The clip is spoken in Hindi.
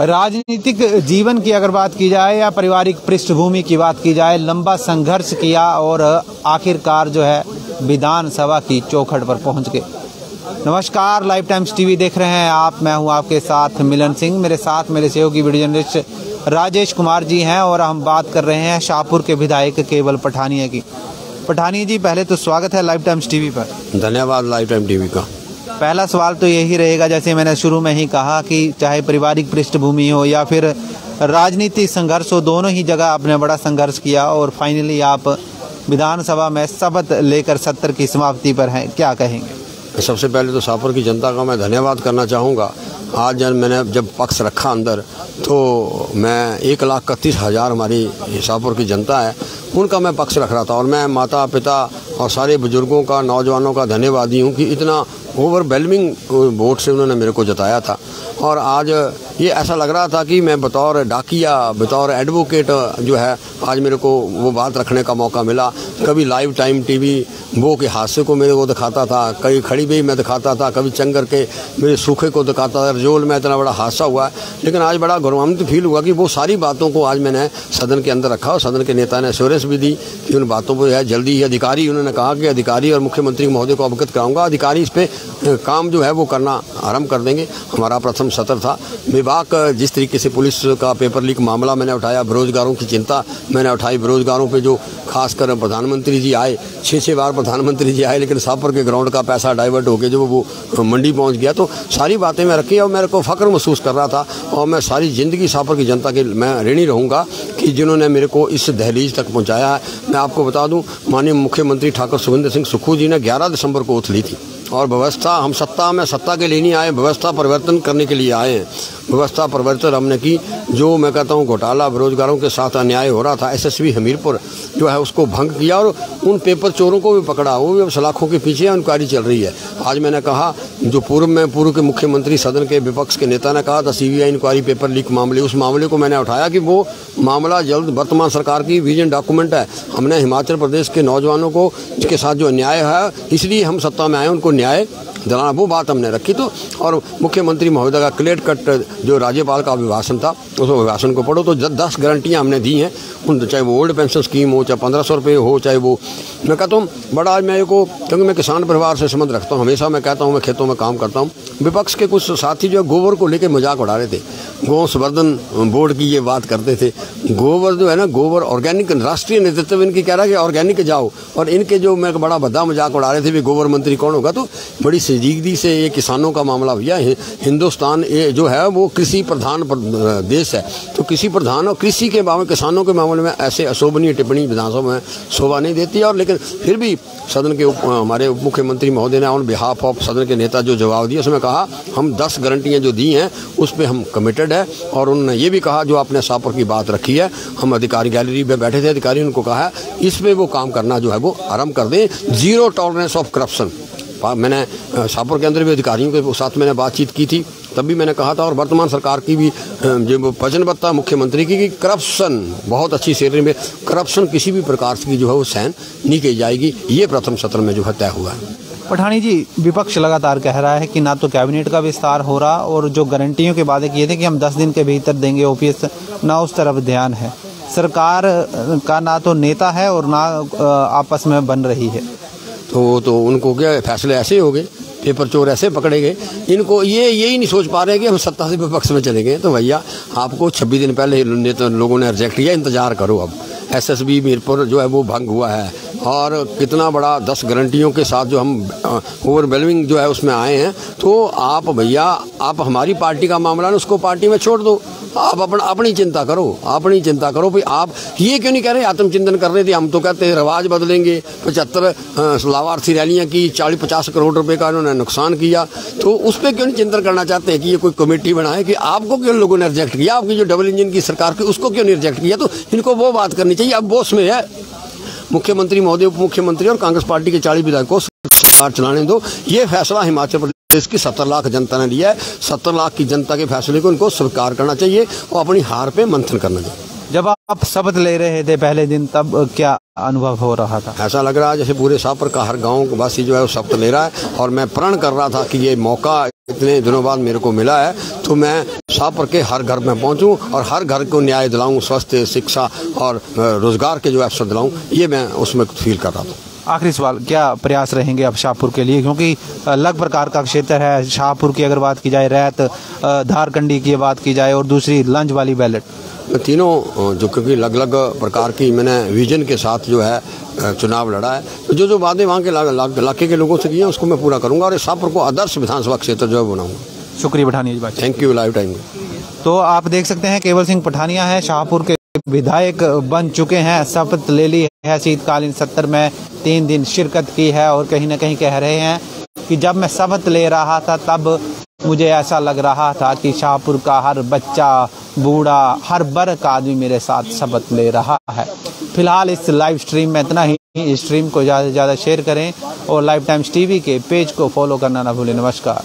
राजनीतिक जीवन की अगर बात की जाए या पारिवारिक पृष्ठभूमि की बात की जाए, लंबा संघर्ष किया और आखिरकार जो है विधानसभा की चौखट पर पहुँच गए। नमस्कार, लाइव टाइम्स टीवी देख रहे हैं आप। मैं हूँ आपके साथ मिलन सिंह। मेरे साथ मेरे सहयोगी वीडियो जर्नलिस्ट राजेश कुमार जी हैं और हम बात कर रहे हैं शाहपुर के विधायक केवल पठानिया की। पठानिया जी, पहले तो स्वागत है लाइव टाइम्स टीवी पर। धन्यवाद लाइव टाइम टीवी का। पहला सवाल तो यही रहेगा, जैसे मैंने शुरू में ही कहा कि चाहे पारिवारिक पृष्ठभूमि हो या फिर राजनीतिक संघर्ष हो, दोनों ही जगह आपने बड़ा संघर्ष किया और फाइनली आप विधानसभा में शपथ लेकर सत्तर की समाप्ति पर हैं। क्या कहेंगे? सबसे पहले तो शाहपुर की जनता का मैं धन्यवाद करना चाहूँगा। आज जब मैंने जब पक्ष रखा अंदर तो मैं एक लाख इकतीस हज़ार हमारी शाहपुर की जनता है, उनका मैं पक्ष रख रहा था और मैं माता पिता और सारे बुज़ुर्गों का, नौजवानों का धन्यवाद ही हूँ कि इतना ओवरवेलमिंग वोट से उन्होंने मेरे को जताया था। और आज ये ऐसा लग रहा था कि मैं बतौर डाकिया, बतौर एडवोकेट जो है, आज मेरे को वो बात रखने का मौका मिला। कभी लाइव टाइम टीवी वो के हादसे को मेरे को दिखाता था, कभी खड़ी भी मैं दिखाता था, कभी चंगर के मेरे सूखे को दिखाता था, रजोल में इतना बड़ा हादसा हुआ। लेकिन आज बड़ा गौरवान्वित फील हुआ कि वो सारी बातों को आज मैंने सदन के अंदर रखा और सदन के नेता ने एश्योरेंस भी दी कि उन बातों पर है जल्दी ही अधिकारी, उन्होंने कहा कि अधिकारी और मुख्यमंत्री महोदय को अवगत कराऊँगा। अधिकारी इस पर काम जो है वो करना आरंभ कर देंगे। हमारा प्रथम सत्र था। विभाग जिस तरीके से पुलिस का पेपर लीक मामला मैंने उठाया, बेरोजगारों की चिंता मैंने उठाई। बेरोजगारों पे जो खासकर प्रधानमंत्री जी आए छः छः बार प्रधानमंत्री जी आए, लेकिन सापर के ग्राउंड का पैसा डाइवर्ट होकर जो वो मंडी पहुँच गया। तो सारी बातें मैं रखी और मेरे को फ़ख्र महसूस कर रहा था और मैं सारी ज़िंदगी सापर की जनता के, मैं ऋणी रहूँगा कि जिन्होंने मेरे को इस दहलीज तक पहुँचाया है। मैं आपको बता दूँ, माननीय मुख्यमंत्री ठाकुर सुखविंदर सिंह सुक्खू जी ने ग्यारह दिसंबर को उठ ली थी। और व्यवस्था, हम सत्ता में सत्ता के लिए नहीं आए, व्यवस्था परिवर्तन करने के लिए आए हैं। व्यवस्था परिवर्तन हमने की जो मैं कहता हूँ, घोटाला बेरोजगारों के साथ अन्याय हो रहा था। एसएसबी हमीरपुर जो है उसको भंग किया और उन पेपर चोरों को भी पकड़ा। वो भी अब सलाखों के पीछे इंक्वायरी चल रही है। आज मैंने कहा, जो पूर्व में पूर्व के मुख्यमंत्री सदन के विपक्ष के नेता ने कहा था, सीबीआई इंक्वायरी पेपर लीक मामले, उस मामले को मैंने उठाया कि वो मामला जल्द वर्तमान सरकार की विजन डॉक्यूमेंट है। हमने हिमाचल प्रदेश के नौजवानों को, के साथ जो अन्याय है, इसलिए हम सत्ता में आए, उनको न्याय दिलाना, वो बात हमने रखी तो। और मुख्यमंत्री महोदय का क्लियर कट जो राज्यपाल का अभिभाषण था उस अभिभाषण को पढ़ो तो दस गारंटियाँ हमने दी हैं। उन, चाहे वो ओल्ड पेंशन स्कीम हो, चाहे पंद्रह सौ रुपये हो, चाहे वो, मैं कहता हूँ, बड़ा आज मैं को, क्योंकि मैं किसान परिवार से संबंध रखता हूँ, हमेशा मैं कहता हूँ, मैं खेतों में काम करता हूँ। विपक्ष के कुछ साथी जो गोबर को लेकर मज़ाक उड़ा रहे थे। गौ संवर्धन बोर्ड की ये बात करते थे। गोबर जो है ना, गोबर ऑर्गेनिक राष्ट्रीय नेतृत्व इनकी कह रहा है कि ऑर्गेनिक जाओ। और इनके जो मैं बड़ा भद्दा मज़ाक उड़ा रहे थे भी गोबर मंत्री कौन होगा तो बड़ी संजीदगी से ये किसानों का मामला भैया हिंदुस्तान, ये जो है वो कृषि प्रधान देश है। तो कृषि प्रधान और कृषि के मामले किसानों के मामले में ऐसे अशोभनीय टिप्पणी विधानसभा में शोभा नहीं देती। और लेकिन फिर भी सदन के हमारे उप मुख्यमंत्री महोदय ने ऑन बिहाफ ऑफ़ सदन के नेता जो जवाब दिया उसमें कहा, हम दस गारंटियाँ जो दी हैं, उस पर हम कमिटेड है और उन्होंने ये भी कहा, जो आपने सापर की बात रखी है, हम अधिकारी गैलरी में बैठे थे, अधिकारी उनको कहा है, इसमें वो काम करना जो है वो आरंभ कर दें। ज़ीरो टॉलरेंस ऑफ़ करप्शन मैंने शाहपुर के अंदर भी अधिकारियों के साथ मैंने बातचीत की थी, तब भी मैंने कहा था और वर्तमान सरकार की भी जो वचनबद्धता मुख्यमंत्री की कि करप्शन बहुत अच्छी श्रेणी में करप्शन किसी भी प्रकार की जो है वो सहन नहीं की जाएगी, ये प्रथम सत्र में जो है तय हुआ है। पठानी जी, विपक्ष लगातार कह रहा है कि ना तो कैबिनेट का विस्तार हो रहा और जो गारंटियों के वादे किए थे कि हम 10 दिन के भीतर देंगे ओपीएस, ना उस तरफ़ ध्यान है। सरकार का ना तो नेता है और ना आपस में बन रही है। तो तो उनको क्या फैसले ऐसे हो गए? पेपर चोर ऐसे पकड़े गए। इनको ये यही नहीं सोच पा रहे कि हम सत्ता से विपक्ष में चले गए। तो भैया, आपको छब्बीस दिन पहले नेता लोगों ने रिजेक्ट किया, इंतज़ार करो अब। एसएसबी, मीरपुर जो है वो भंग हुआ है। और कितना बड़ा दस गारंटियों के साथ जो हम ओवरवेलमिंग जो है उसमें आए हैं तो आप भैया, आप हमारी पार्टी का मामला ना उसको पार्टी में छोड़ दो। आप अपना, अपनी चिंता करो, अपनी चिंता करो भाई, आप ये क्यों नहीं कह रहे, आत्मचिंतन कर रहे थे, हम तो कहते हैं रिवाज बदलेंगे, पचहत्तर लाभार्थी रैलियाँ की चालीस पचास करोड़ रुपए का उन्होंने नुकसान किया तो उस पर क्यों नहीं चिंतन करना चाहते हैं कि ये कोई कमेटी बनाए, कि आपको क्यों लोगों ने रिजेक्ट किया, आपकी जो डबल इंजन की सरकार की, उसको क्यों नहीं रिजेक्ट किया? तो इनको वो बात करनी चाहिए, अब वो उसमें है। मुख्यमंत्री महोदय उप मुख्यमंत्री और कांग्रेस पार्टी के चालीस विधायकों सरकार चलाने दो। ये फैसला हिमाचल प्रदेश की सत्तर लाख जनता ने लिया है। सत्तर लाख की जनता के फैसले को उनको स्वीकार करना चाहिए और अपनी हार पे मंथन करना चाहिए। जब आप शपथ ले रहे थे पहले दिन तब क्या अनुभव हो रहा था? ऐसा लग रहा है जैसे पूरे शाहपुर का हर गाँव वासी जो है वो शब्द ले रहा है। और मैं प्रण कर रहा था कि ये मौका इतने दिनों बाद मेरे को मिला है। तो मैं शाहपुर के हर घर में पहुंचूं और हर घर को न्याय दिलाऊं स्वास्थ्य शिक्षा और रोज़गार के जो अवसर दिलाऊं ये मैं उसमें फील कर रहा था। आखिरी सवाल क्या प्रयास रहेंगे अब शाहपुर के लिए? क्योंकि अलग प्रकार का क्षेत्र है शाहपुर की अगर बात की जाए रैत धारकंडी की बात की जाए और दूसरी लंच वाली बैलेट। तीनों जो क्योंकि अलग अलग प्रकार की मैंने विजन के साथ जो है चुनाव लड़ा है तो जो जो बातें वहाँ के इलाके के लोगों से की हैं उसको मैं पूरा करूँगा और शाहपुर को आदर्श विधानसभा क्षेत्र जो है बनाऊँगा। शुक्रिया पठानिया जी बात थैंक यू लाइव टाइम तो आप देख सकते हैं केवल सिंह पठानिया है शाहपुर के विधायक बन चुके हैं शपथ ले ली है शीतकालीन सत्र में तीन दिन शिरकत की है और कहीं ना कहीं कह रहे हैं कि जब मैं शपथ ले रहा था तब मुझे ऐसा लग रहा था कि शाहपुर का हर बच्चा बूढ़ा हर वर्ग का आदमी मेरे साथ शपथ ले रहा है। फ़िलहाल इस लाइव स्ट्रीम में इतना ही। स्ट्रीम को ज़्यादा से ज़्यादा शेयर करें और लाइव टाइम्स टीवी के पेज को फॉलो करना ना भूलें। नमस्कार।